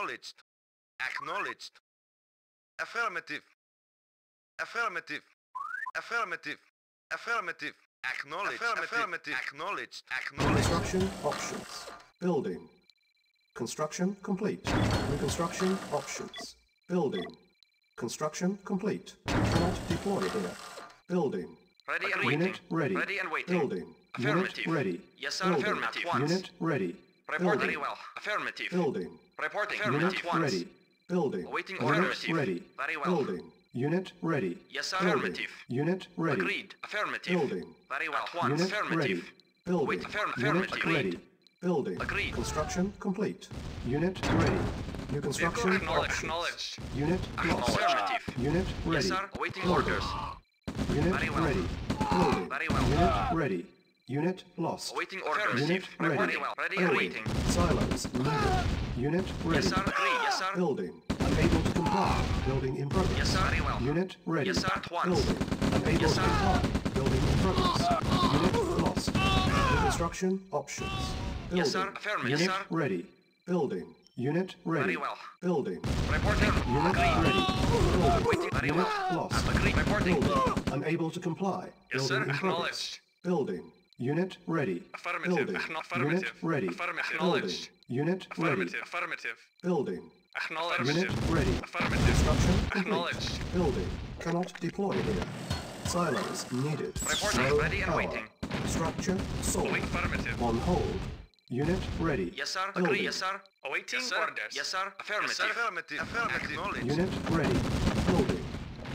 Acknowledged. Acknowledged. Affirmative. Affirmative. Affirmative. Affirmative. Acknowledged. Affirmative. Acknowledged. Acknowledged. Construction options. Building. Construction complete. New construction options. Building. Construction complete. Cannot deploy here. Building. Ready and waiting. Unit ready. Ready and waiting. Building. Affirmative. Unit ready. Yes, sir. Building. Affirmative. Once. Unit ready. Report Building. very well. Affirmative. Building. Reporting. Unit. Ready. Building. Awaiting Unit affirmative. ready. Very well. Building. Unit ready. Yes. Affirmative. Unit ready. Agreed. Affirmative. Building. Very well. Unit Once. ready. Affirmative. Building. Wait, affirm- Unit affirmative. ready. Building. Agreed. Construction complete. Unit ready. New construction Acknowledged. Acknowledged. Unit lost. Affirmative. Unit ready. Yes, sir. Awaiting orders. Unit Very well. ready. Building. Very well. Unit ready. Unit lost. Awaiting orders. Unit ready. Ready and Building. waiting. Silos needed. Unit ready. Yes, sir. Agree. Yes, sir. Building. Unable to comply. Building in progress. Yes, sir. Very well. Unit ready. Yes, sir. At once. Building. Unable Yes, to comply. Building in progress. Unit lost. New construction options. Building. Yes, sir. Affirmative. Unit Yes, sir. ready. Building. Unit ready. Very well. Building. Reporting. Unit Agreed. ready. Building. Waiting. Very Unit well. lost. Agreed. Reporting. Building. Unable to comply. Yes, Building sir. in progress. Acknowledged. Building. Unit ready. Affirmative. Building. Affirmative. Unit ready. Affirmative. Building. Acknowledged. Unit ready. Affirmative. Affirmative. Building. Acknowledged. Unit ready. Affirmative. Construction complete. Acknowledged. Building. Cannot deploy here. Silos needed. Reporting. Low Ready and power. waiting. Structure sold. Await affirmative. On hold. Unit ready. Yes, sir. Building. Agree. Yes, sir. Awaiting Yes, sir. orders. Yes, sir. Affirmative. Yes, sir. Affirmative. Affirmative. Acknowledged. Unit ready. Building.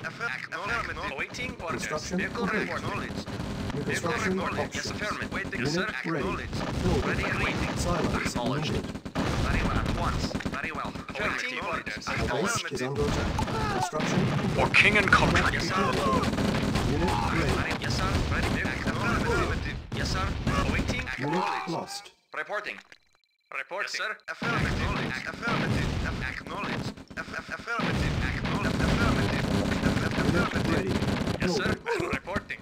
Affir- Acknowledged. Awaiting orders. Construction Vehicle complete. Acknowledged. New Vehicle construction reporting. Yes, affirmative. Waiting. Unit Yes, sir. ready. Acknowledged. Building. Ready and waiting. Silos Acknowledged. Very well. At once. Very well. Affirmative. orders. Base is under attack. Construction complete. For king and country. Yes, sir. Unit ready. Ready. Yes, sir. Ready. Affirmative. Yes, sir. Awaiting. Unit lost. Reporting. Reporting. Yes, sir. Affirmative. Affirmative. Aff- Acknowledged. Aff- aff- Affirmative. Acknowledged. Affirmative. Aff- Affirmative. Yes, sir. Reporting.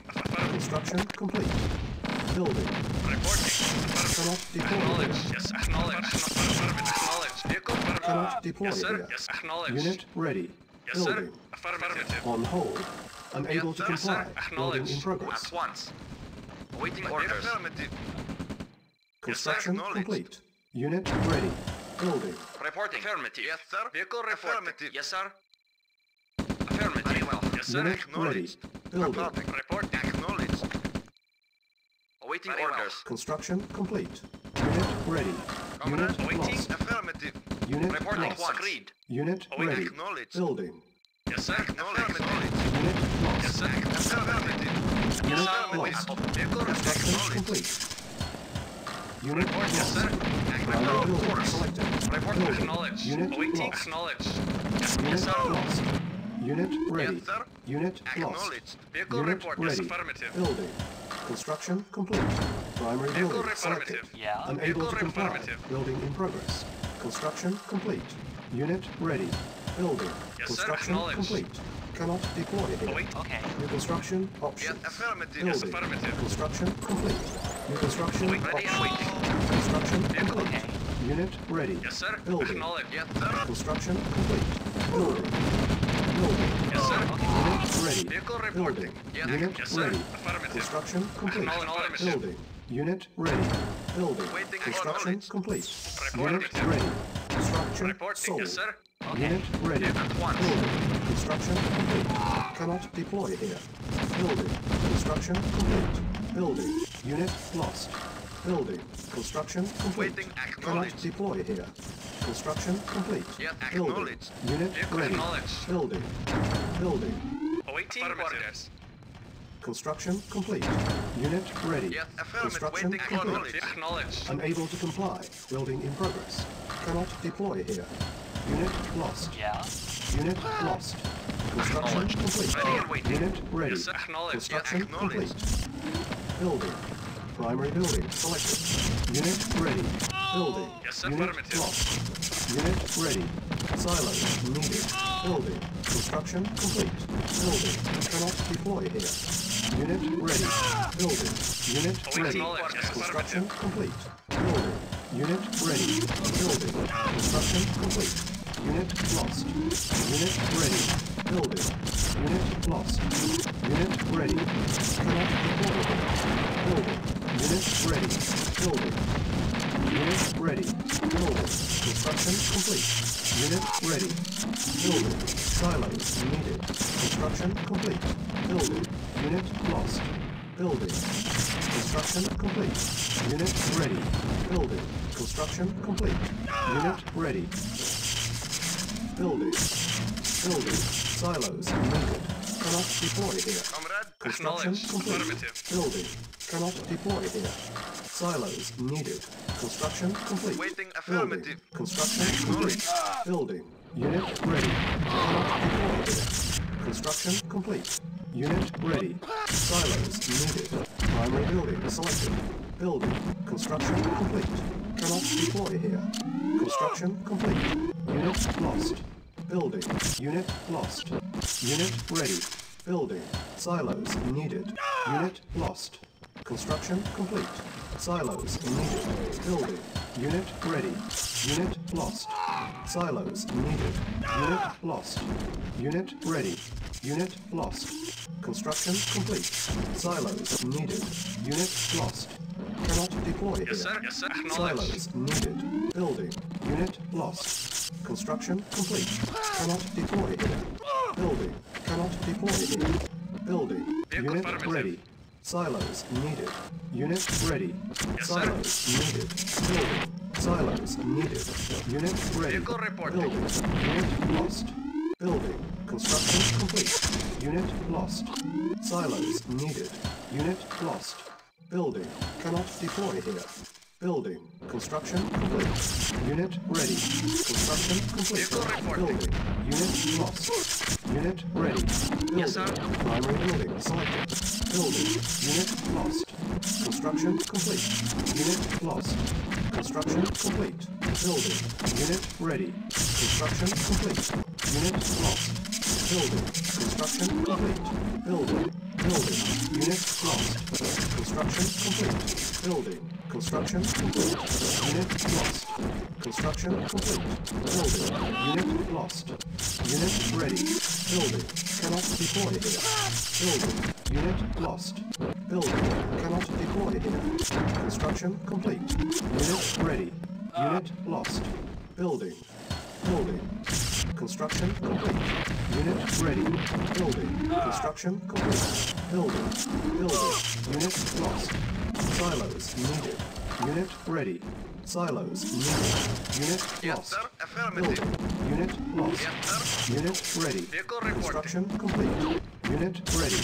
Construction complete. Building. Reporting. Cannot deploy. Acknowledged. Yes, acknowledged. Affirmative. Acknowledged. Vehicle affirmative. Cannot deploy Yes, sir. Yes, acknowledged. Unit ready. Yes, sir. Building. Affirmative. On hold. Unable Yes, to sir. Yes, comply. sir. Building in progress. At once. Awaiting orders. Affirmative. Construction acknowledged. complete. Unit ready. Building. Reporting. Affirmative. Yes, sir. Vehicle reporting. Affirmative. Yes, sir. Affirmative. Very well. Yes, sir. Unit ready. Acknowledged. Building. Reporting. Report. Acknowledged. Awaiting Very orders. well. Construction complete. Unit ready. Comrade, Unit awaiting. lost. Affirmative. Unit Reporting. lost. Once. Agreed. Unit Awaiting. ready. Acknowledged. Building. Yes, sir. Acknowledged. Unit lost. Yes, lost. sir. Affirmative. Unit Affirmative. lost. Vehicle Construction complete. Unit Report. Yes, sir. Acknowledged. Report. Acknowledged. Unit Awaiting. lost. Acknowledged. Yes, sir. lost. Unit ready. Yes, sir. Unit lost. Acknowledged. Vehicle Unit report. Yes, ready. affirmative. Building. Construction complete. Primary Vehicle building selected. affirmative. Yeah. Unable Vehicle to comply. Building in progress. Construction complete. Unit ready. Building. Yes. Construction Acknowledged. complete. Cannot deploy here. Await. Okay. New construction Yes, options. affirmative. Yes, affirmative. Construction complete. New construction Wait, ready and options. waiting. Construction Vehicle. complete. Okay. Unit ready. Yes, sir. Building. Acknowledged. Yes, sir. Construction complete. Building. Yes, sir. Unit ready. Unit ready. Construction. Building. Unit ready. Construction complete. Unit ready. Reporting. sold. Yes, sir. Unit ready. Building. Construction complete. Cannot deploy here. Building. Construction complete. Building. Unit lost. Building. Construction complete. Waiting. Cannot deploy here. Construction complete. Yes, Building. Unit Vehicle ready. acknowledged. Building. Building. Awaiting orders. Construction complete. Unit ready. Yes, affirmative. Construction Waiting complete. acknowledged. Acknowledged. Unable to comply. Building in progress. Cannot deploy here. Unit lost. Yeah. Unit lost. Construction Acknowledged. complete. Ready and waiting. Unit ready. Yes. Acknowledged. Construction complete. acknowledged. Building. Primary building selected. Unit ready. Building. Yes. Unit lost. Unit ready. Silos needed. Building. Construction complete. Building. Cannot deploy here. Unit ready. Building. Unit ready. Construction complete. Building. Unit ready. Building. Construction complete. Unit lost. Unit ready. Building. Unit lost. Unit ready. Cannot deploy. Unit ready. Building. Unit ready. Building. Construction complete. Unit ready. Building. Silos needed. Construction complete. Building. Unit lost. Building. Construction complete. Unit ready. Building. Construction complete. Unit ready. Building. Building. Silos needed. Cannot deploy here. Comrade, Construction complete. Building. Cannot deploy here. Silos needed. Construction complete. Waiting Building. affirmative. Construction complete. Building. Unit ready. Cannot deploy here. Construction complete. Unit ready. Silos needed. Primary building selected. Building. Construction complete. Cannot deploy here. Construction complete. Unit lost. Building. Unit lost. Unit ready. Building. Silos needed. Unit lost. Construction complete. Silos needed. Building. Unit ready. Unit lost. Silos needed. Unit lost. Unit ready. Unit lost. Construction complete. Silos needed. Unit lost. Cannot deploy here. Yes, sir. Yes, sir. Silos needed. Building. Unit lost. Construction complete. Cannot deploy here. Building. Cannot deploy here. Building. Unit ready. Silos needed. Unit ready. Yes, sir. Silos needed. Building. Silos needed. Unit ready. Vehicle reporting. Building. Unit lost. Building. Construction complete. Unit lost. Silos needed. Unit lost. Building. Cannot deploy here. Building. Construction complete. Unit ready. Construction complete. Building. Unit lost. Unit ready. Building. Yes, sir. Primary building selected. Building. Unit lost. Construction complete. Unit lost. Construction complete. Building. Unit ready. Construction complete. Unit lost. Building. Construction complete. Building. Building. Unit lost. Construction complete. Building. Construction complete. Unit lost. Construction complete. Building. Unit lost. Unit ready. Building. Cannot deploy here. Building. Unit lost. Building. Cannot deploy here. Construction complete. Unit ready. Unit lost. Building. Building. Construction complete. Unit ready. Building. Construction complete. Building. Building. Unit lost. Silos needed. Unit ready. Silos needed. Unit Yes, lost. sir. Affirmative. Building. Unit lost. Yes, sir. Unit ready. Vehicle reporting. Complete. Unit ready.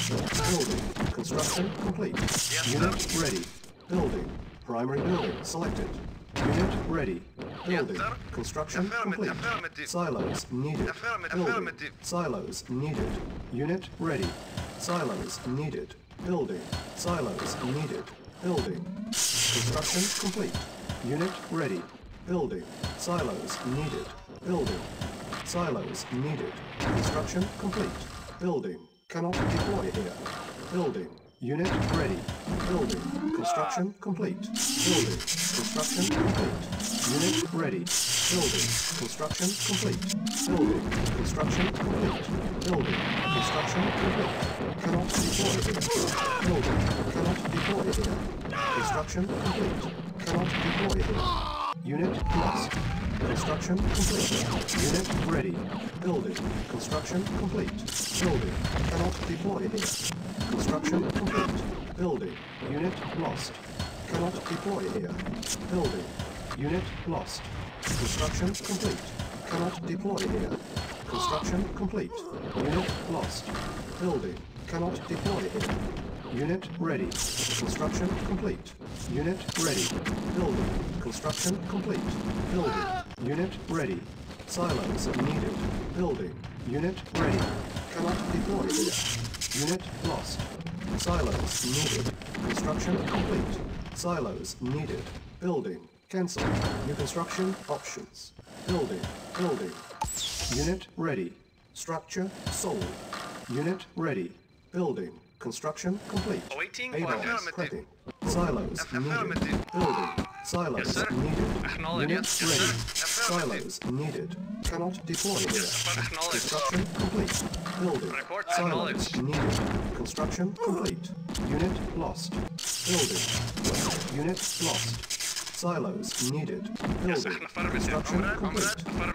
Building. Construction complete. Yes, Unit sir. ready. Building. Primary building selected. Unit ready. Building. Construction Affirmative, complete. affirmative. Silos needed. Affirmative, Building. affirmative. Silos needed. Unit ready. Silos needed. Building. Silos needed. Building. Construction complete. Unit ready. Building. Silos needed. Building. Silos needed. Construction complete. Building. Cannot deploy here. Building. Unit ready. Building. Construction complete. Building. Construction complete. Unit ready. Building. Construction complete. Building. Construction complete. Building. Construction complete. Cannot deploy here. Building. Cannot deploy here. Construction complete. Cannot deploy here. Unit lost. Construction complete. Unit ready. Building. Construction complete. Building. Cannot deploy here. Construction complete. Building. Unit lost. Cannot deploy here. Building. Unit lost. Construction complete. Cannot deploy here. Construction complete. Unit lost. Building. Cannot deploy here. Unit ready. Construction complete. Unit ready. Building. Construction complete. Building. Unit ready. Silos needed. Building. Unit ready. Cannot deploy here. Unit lost. Silos needed. Construction complete. Silos needed. Building. Cancel. New construction options. Building. Building. Unit ready. Structure sold. Unit ready. Building. Construction complete. Awaiting ADOS prepping. Silos needed. Building. Silos Yes, needed. Unit Yes, ready. sir. Silos needed. Cannot deploy here. Construction complete. Building. Report Silos needed. Construction complete. Unit lost. Building. Unit lost. Silos needed. Yes. Construction complete.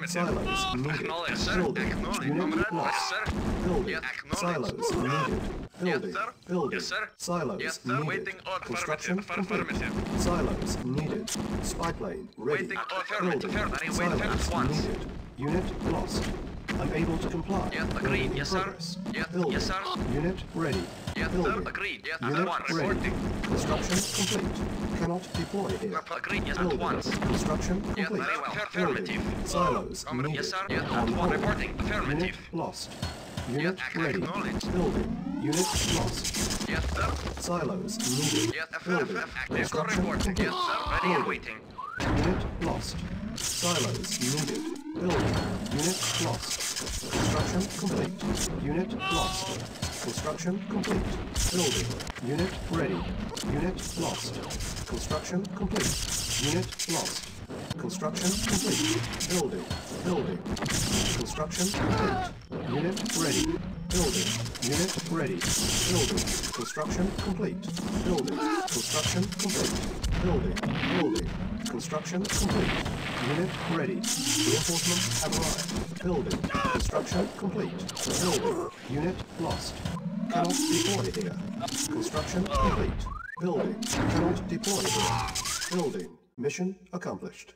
Silos needed. Acknowledge. Building. Unit lost. Yes, sir. Building. Silos needed. Building. sir. Building. Silos Yes, sir. needed. Construction complete. Silos needed. Spy plane ready. Waiting order. Affirmative. Building. Silos needed. Unit lost. Unable to comply. Yes, agreed. Yes, sir. progress. Yes, sir. Unit ready. Yes, sir. Agreed. Yes, Unit ready. Reporting. Construction complete. Cannot deploy here. Agreed. Yes, at once. Construction Yes, complete. very well. Affirmative. Silos needed. Yes, sir. On at one. Reporting. Unit Affirmative. lost. Unit Yes, ready. Building. Unit lost. Yes, sir. Silos needed. Yes, Building. Construction complete. Yes, sir. Ready and waiting. Unit lost. Silos needed. Building. Unit lost. Construction complete. Unit lost. Construction complete. Building. Unit ready. Unit lost. Construction complete. Unit lost. Construction complete. Building. Building. Construction complete. Unit ready. Building. Unit ready. Building. Construction complete. Building. Construction complete. Building. Building. Construction complete. Unit ready. Reinforcements have arrived. Building. Construction complete. Building. Unit lost. Cannot deploy here. Construction complete. Building. Cannot deploy here. Building. Mission accomplished.